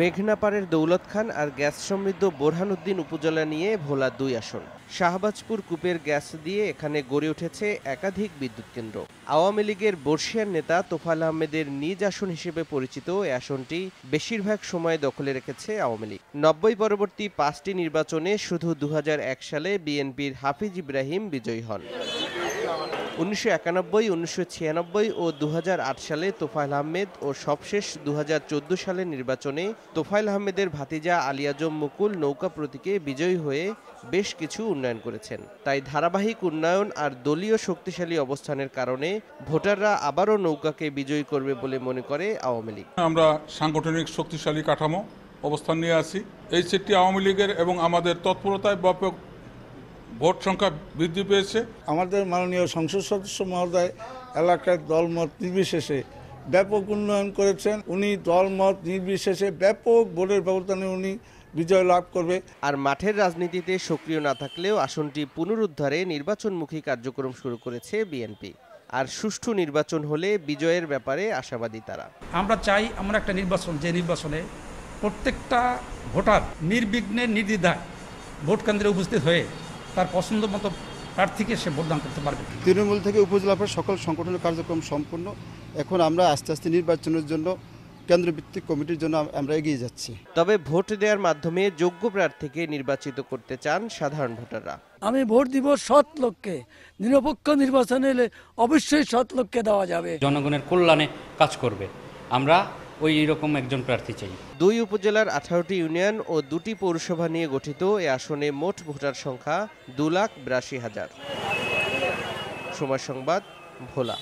মেঘনাপাড়ের দৌলত খান আর gas সমৃদ্ধ বোরহানুদ্দিন উপজেলা নিয়ে ভোলা দুই আসন। শাহবাজপুর কূপের গ্যাস দিয়ে এখানে গড়ে উঠেছে একাধিক বিদ্যুৎ কেন্দ্র। আওয়ামী লীগের বর্ষিয়ার নেতা তোফাল আহমেদের নিজ আসন হিসেবে পরিচিত এই আসনটি বেশিরভাগ সময় দখলে রেখেছে আওয়ামী লীগ। নব্বই পরবর্তী পাঁচটি নির্বাচনে শুধু দু হাজার এক সালে বিএনপির হাফিজ ইব্রাহিম বিজয়ী হন। উনিশশো একানব্বই, উনিশশো ছিয়ানব্বই ও দুহাজার আট সালে তোফায়েল আহমেদ ও সবশেষ দু সালের নির্বাচনে তোফায়েল আহমেদের ভাতিজা আলিয়াজম মুকুল নৌকা প্রতীকে বিজয়ী হয়ে বেশ কিছু উন্নয়ন করেছেন। তাই ধারাবাহিক উন্নয়ন আর দলীয় শক্তিশালী অবস্থানের কারণে ভোটাররা আবারও নৌকাকে বিজয়ী করবে বলে মনে করে আওয়ামী লীগ। আমরা সাংগঠনিক শক্তিশালী কাঠামো অবস্থান নিয়ে আছি। এই সিটটি আওয়ামী লীগের এবং আমাদের তৎপরতায় ব্যাপক ভোট সংখ্যা বৃদ্ধি পেয়েছে। আমাদের মাননীয় সংসদ সদস্য মহোদয় এলাকার দলমত নির্বিশেষে ব্যাপক উন্নয়ন করেছেন। উনি দলমত নির্বিশেষে ব্যাপক ভোটের ব্যবধানে উনি বিজয় লাভ করবে। আর মাঠের রাজনীতিতে সক্রিয় না থাকলেও আসনটি পুনরুদ্ধারে নির্বাচনমুখী কার্যক্রম শুরু করেছে বিএনপি। আর সুষ্ঠু নির্বাচন হলে বিজয়ের ব্যাপারে আশাবাদী তারা। আমরা চাই আমরা একটা নির্বাচন যে নির্বাচনে প্রত্যেকটা ভোটার নির্বিঘ্নে নির্দ্বিধায় ভোট কেন্দ্রে উপস্থিত হয়ে তার পছন্দ মতো প্রার্থীকে সে ভোটদান করতে পারবে। তৃণমূল থেকে উপজেলা সকল সংগঠনের কার্যক্রম সম্পূর্ণ এখন আমরা আস্তে আস্তে নির্বাচনের জন্য কেন্দ্রভিত্তিক কমিটির জন্য আমরা এগিয়ে যাচ্ছি। তবে ভোট দেওয়ার মাধ্যমে যোগ্য প্রার্থীকে নির্বাচিত করতে চান সাধারণ ভোটাররা। আমি ভোট দিব সৎ লোককে। নিরপেক্ষ নির্বাচন এলে অবশ্যই সৎ লোককে দেওয়া যাবে। জনগণের কল্যাণে কাজ করবে। আমরা ওই রকম একজন প্রার্থী চাই। দুই উপজেলার আঠারোটি ইউনিয়ন ও দুটি পৌরসভা নিয়ে গঠিত এ আসনে মোট ভোটার সংখ্যা দু লাখ বিরাশি হাজার। সময় সংবাদ, ভোলা।